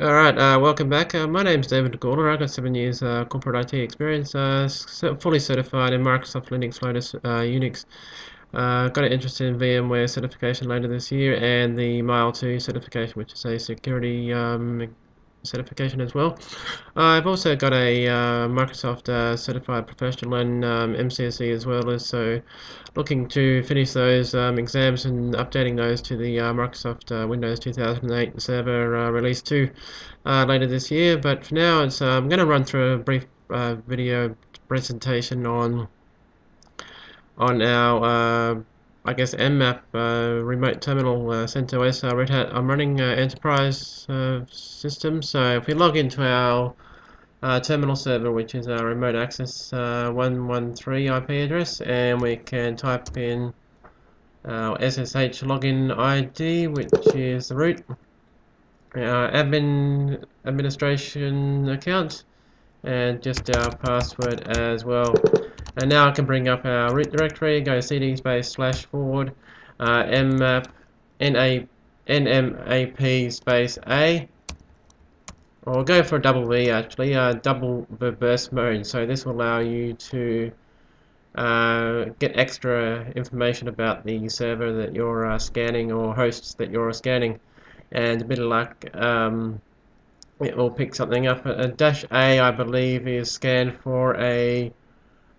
Alright, uh, welcome back. Uh, my name's David Gawler. I've got seven years uh, corporate IT experience, uh, fully certified in Microsoft Linux, Lotus, uh, Unix. Uh, got an interest in VMware certification later this year and the MILE2 certification, which is a security um, certification as well. Uh, I've also got a uh, Microsoft uh, certified professional and um, MCSE as well as so looking to finish those um, exams and updating those to the uh, Microsoft uh, Windows 2008 server release 2 later this year but for now I'm going to run through a brief video presentation on on our I guess Nmap uh, remote terminal uh, CentOS uh, Red Hat. I'm running uh, enterprise uh, system, so if we log into our uh, terminal server, which is our remote access uh, 113 IP address, and we can type in our SSH login ID, which is the root, our admin administration account, and just our password as well. And now I can bring up our root directory, go cd space slash forward, uh, mmap, NA, nmap space a, or go for a double V actually, uh, double verbose mode. So this will allow you to uh, get extra information about the server that you're uh, scanning or hosts that you're scanning. And a bit of luck, um, it will pick something up. A dash A, I believe, is scanned for a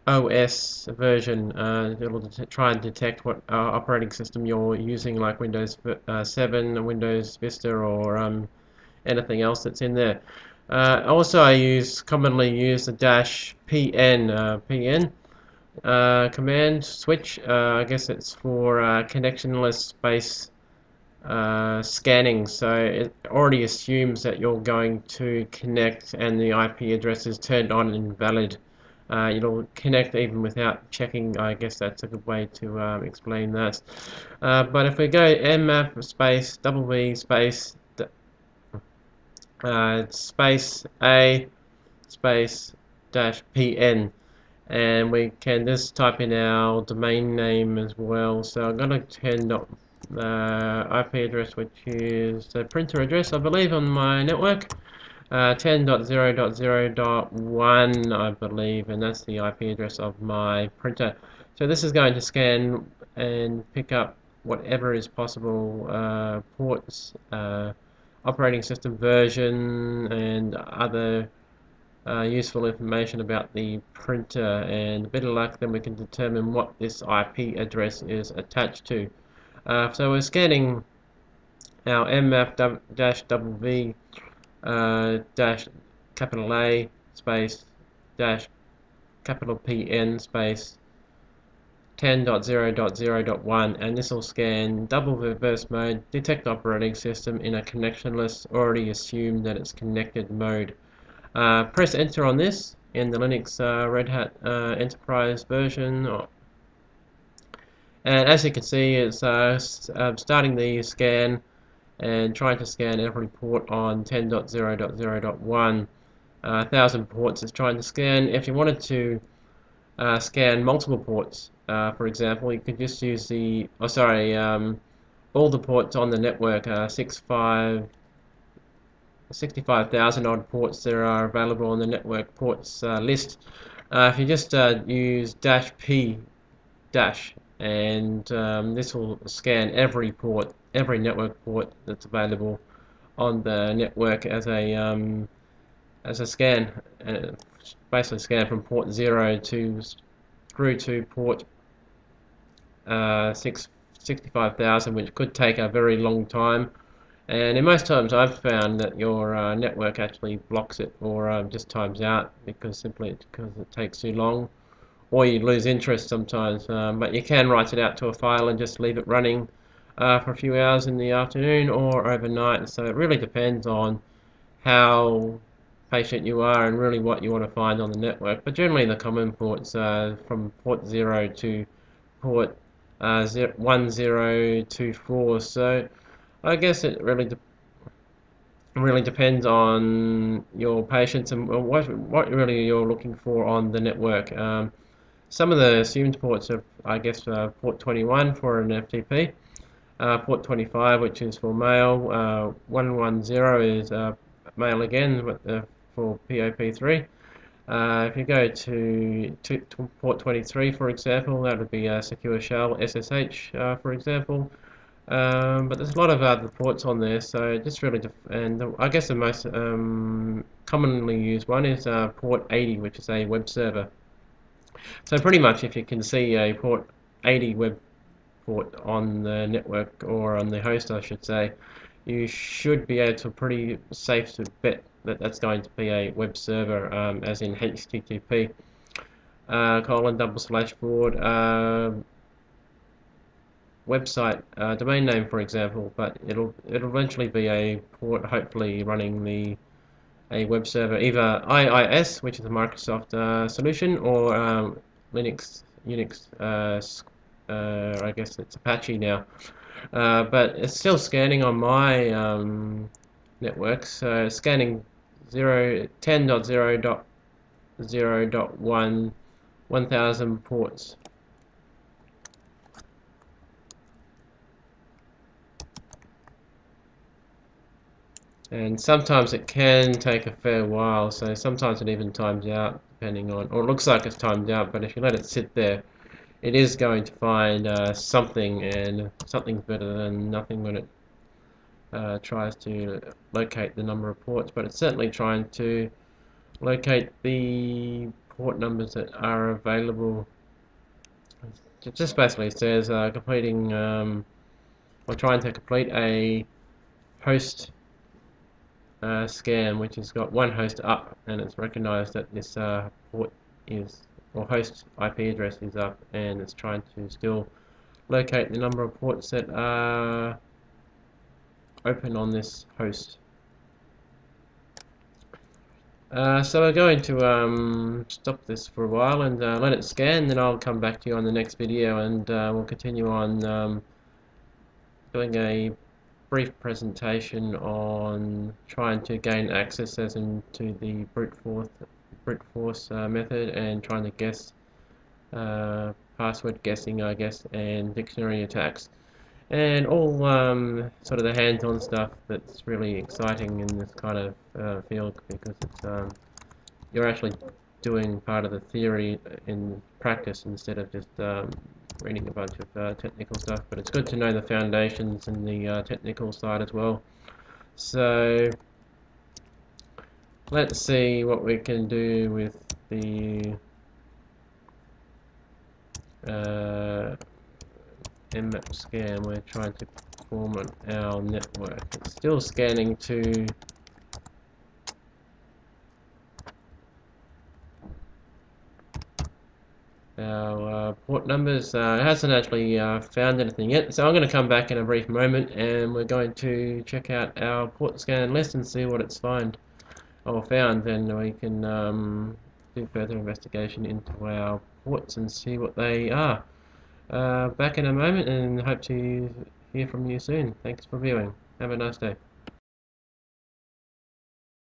OS version. Uh, it'll try and detect what uh, operating system you're using, like Windows uh, 7, Windows Vista, or um, anything else that's in there. Uh, also, I use commonly use the dash pn uh, pn uh, command switch. I guess it's for connectionless space scanning. So it already assumes that you're going to connect, and the IP address is turned on and valid uh, it'll connect even without checking. I guess that's a good way to um, explain that. Uh, but if we go nmap space double v space uh, space a space dash pn and we can just type in our domain name as well so I'm going to turn up uh, IP address which is the printer address I believe on my network uh, 10.0.0.1 I believe and that's the IP address of my printer. So this is going to scan and pick up whatever is possible uh, ports uh, operating system version and other uh, useful information about the printer. And a bit of luck then we can determine what this IP address is attached to. Uh, so we're scanning our nmap-v uh, dash capital A space dash capital PN space 10.0.0.1 and this will scan double reverse mode, detect operating system in a connectionless, already assume that it's connected mode. Uh, press enter on this in the Linux uh, Red Hat uh, Enterprise version. And as you can see, it's uh, uh, starting the scan and trying to scan every port on 10.0.0.1 uh, thousand ports is trying to scan. If you wanted to uh, scan multiple ports uh, for example you could just use the oh sorry um, all the ports on the network uh, 65 65,000 odd ports there are available on the network ports uh, list. Uh, if you just use dash P dash and um, this will scan every port every network port that's available on the network as a um, as a scan uh, basically scan from port 0 to through to port uh, 6, 65,000 which could take a very long time. And in most times I've found that your uh, network actually blocks it or uh, just times out because simply because it takes too long or you lose interest sometimes um, but you can write it out to a file and just leave it running uh, for a few hours in the afternoon or overnight. So it really depends on how patient you are and really what you want to find on the network. But generally the common ports are from port 0 to port uh, 1024. So I guess it really really depends on your patience and what, what really you're looking for on the network. Um, some of the assumed ports are, I guess, uh, port 21 for an FTP uh, port 25 which is for mail, uh, 110 is uh, mail again with for POP3. Uh, if you go to, to, to, port 23, for example, that would be a secure shell SSH, uh, for example. Um, but there's a lot of other ports on there, so just really, and the, I guess the most um, commonly used one is uh, port 80, which is a web server. So pretty much, if you can see a port 80 web on the network or on the host, I should say, you should be able to pretty safe to bet that that's going to be a web server, um, as in HTTP uh, colon double slash forward. Uh, website uh, domain name, for example, but it'll it'll eventually be a port, hopefully running the a web server, either IIS, which is a Microsoft uh, solution, or um, Linux, Unix. Uh, I guess it's Apache now, uh, but it's still scanning on my um, network. So scanning 0, 10.0.0.1 1000 ports. and sometimes it can take a fair while so sometimes it even times out depending on or it looks like it's timed out but if you let it sit there it is going to find uh, something and something's better than nothing when it uh, tries to locate the number of ports but it's certainly trying to locate the port numbers that are available. It just basically says uh, completing um, or trying to complete a host uh, scan which has got one host up and it's recognized that this uh, port is or host IP address is up and it's trying to still locate the number of ports that are open on this host. Uh, so we're going to um, stop this for a while and uh, let it scan then I'll come back to you on the next video and uh, we'll continue on um, doing a brief presentation on trying to gain access as into the brute force, brute force uh, method and trying to guess uh, password guessing I guess and dictionary attacks and all um, sort of the hands-on stuff that's really exciting in this kind of uh, field because it's um, you're actually doing part of the theory in practice instead of just um, reading a bunch of uh, technical stuff, but it's good to know the foundations and the uh, technical side as well. So let's see what we can do with the uh, nmap scan we're trying to perform on our network. It's still scanning to our uh, port numbers. Uh, it hasn't actually uh, found anything yet, so I'm going to come back in a brief moment and we're going to check out our port scan list and see what it's find or found. Then we can um, do further investigation into our ports and see what they are. Uh, back in a moment and hope to hear from you soon. Thanks for viewing. Have a nice day.